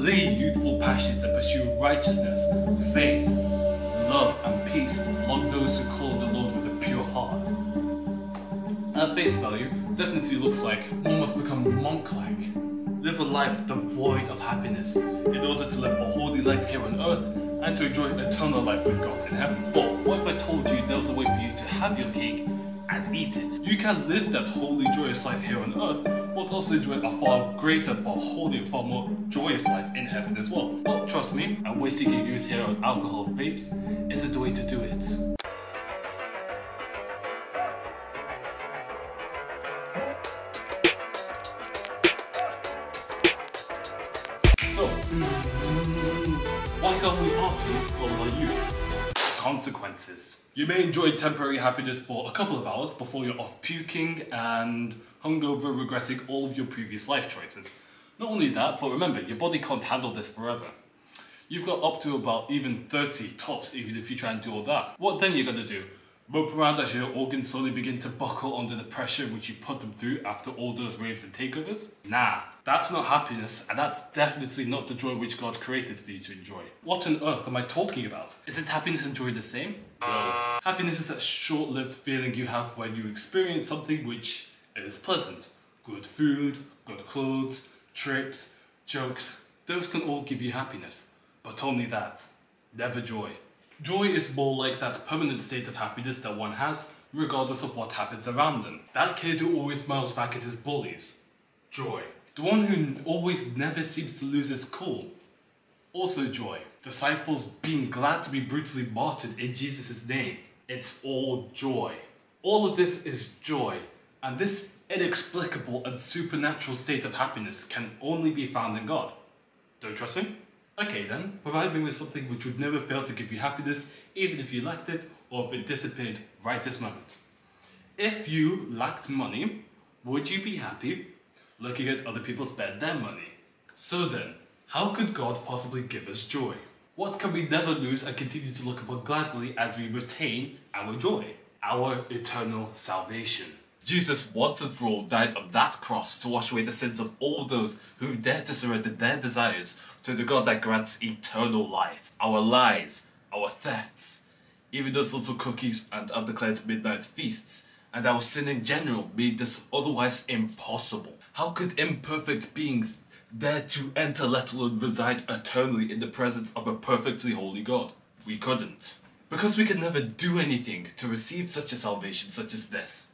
slay youthful passions and pursue righteousness, faith, love, and peace among those who call the Lord with a pure heart. At face value, definitely looks like one must become monk-like. Live a life devoid of happiness in order to live a holy life here on earth and to enjoy eternal life with God in heaven. But what if I told you way for you to have your cake and eat it? You can live that holy, joyous life here on earth, but also enjoy a far greater, far holier, far more joyous life in heaven as well. But trust me, I'm wasting your youth here on alcohol and vapes isn't the way to do it. So, why can't we party our youth? Consequences. You may enjoy temporary happiness for a couple of hours before you're off puking and hungover regretting all of your previous life choices. Not only that, but remember, your body can't handle this forever. You've got up to about even 30 tops even if you try and do all that. What then you're gonna do? Mope around as your organs slowly begin to buckle under the pressure which you put them through after all those raves and takeovers? Nah, that's not happiness, and that's definitely not the joy which God created for you to enjoy. What on earth am I talking about? Isn't happiness and joy the same? No. Happiness is that short-lived feeling you have when you experience something which is pleasant. Good food, good clothes, trips, jokes, those can all give you happiness. But only that, never joy. Joy is more like that permanent state of happiness that one has, regardless of what happens around them. That kid who always smiles back at his bullies. Joy. The one who always never seems to lose his cool. Also joy. Disciples being glad to be brutally martyred in Jesus' name. It's all joy. All of this is joy, and this inexplicable and supernatural state of happiness can only be found in God. Don't trust me? Okay then, provide me with something which would never fail to give you happiness, even if you lacked it or if it disappeared right this moment. If you lacked money, would you be happy looking at other people spend their money? So then, how could God possibly give us joy? What can we never lose and continue to look upon gladly as we retain our joy? Our eternal salvation. Jesus once and for all died on that cross to wash away the sins of all those who dare to surrender their desires to the God that grants eternal life. Our lies, our thefts, even those little cookies and undeclared midnight feasts, and our sin in general made this otherwise impossible. How could imperfect beings dare to enter, let alone reside eternally in the presence of a perfectly holy God? We couldn't. Because we could never do anything to receive such a salvation such as this.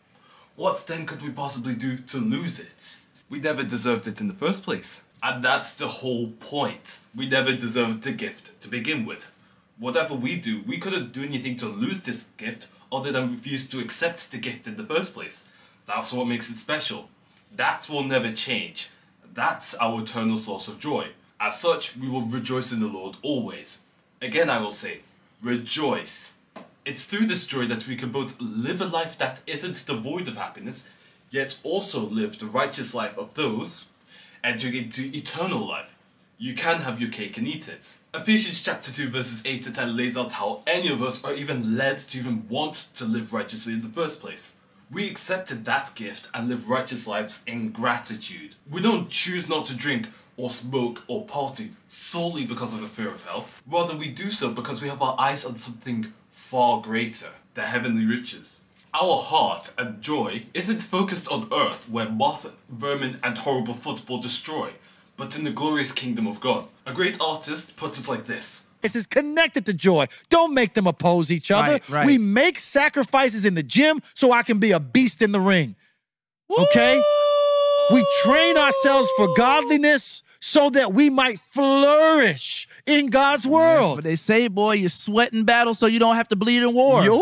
What then could we possibly do to lose it? We never deserved it in the first place. And that's the whole point. We never deserved the gift to begin with. Whatever we do, we couldn't do anything to lose this gift other than refuse to accept the gift in the first place. That's what makes it special. That will never change. That's our eternal source of joy. As such, we will rejoice in the Lord always. Again, I will say, rejoice. It's through this joy that we can both live a life that isn't devoid of happiness, yet also live the righteous life of those entering into eternal life. You can have your cake and eat it. Ephesians chapter 2 verses 8 to 10 lays out how any of us are even led to even want to live righteously in the first place. We accepted that gift and live righteous lives in gratitude. We don't choose not to drink or smoke or party solely because of a fear of hell. Rather, we do so because we have our eyes on something far greater, the heavenly riches. Our heart and joy isn't focused on earth where moth, vermin, and horrible football destroy, but in the glorious kingdom of God. A great artist puts it like this This is connected to joy. Don't make them oppose each other. Right, right. We make sacrifices in the gym so I can be a beast in the ring. Okay? We train ourselves for godliness so that we might flourish in God's world. But they say, boy, you sweat in battle so you don't have to bleed in war. Yo.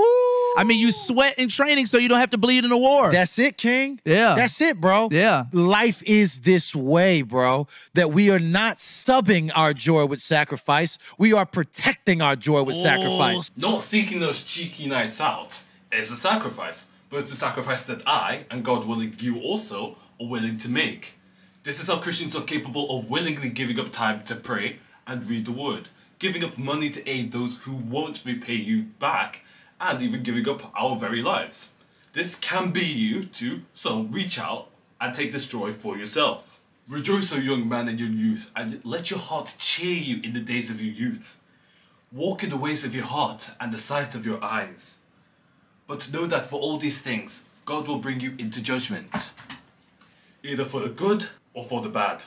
I mean, you sweat in training so you don't have to bleed in a war. That's it, King. Yeah. That's it, bro. Yeah. Life is this way, bro. That we are not subbing our joy with sacrifice. We are protecting our joy with sacrifice. Not seeking those cheeky nights out is a sacrifice, but it's a sacrifice that I, and God willing you also, are willing to make. This is how Christians are capable of willingly giving up time to pray and read the word, giving up money to aid those who won't repay you back, and even giving up our very lives. This can be you too, so reach out and take this joy for yourself. Rejoice, O young man, in your youth, and let your heart cheer you in the days of your youth. Walk in the ways of your heart and the sight of your eyes. But know that for all these things, God will bring you into judgment, either for the good or for the bad.